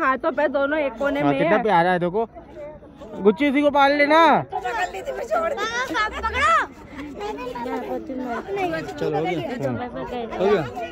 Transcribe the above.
हाथों पे दोनों एक कोने हाँ, में कितना प्यारा है देखो। गुच्ची उसी को पाल लेना। चलो हो गया।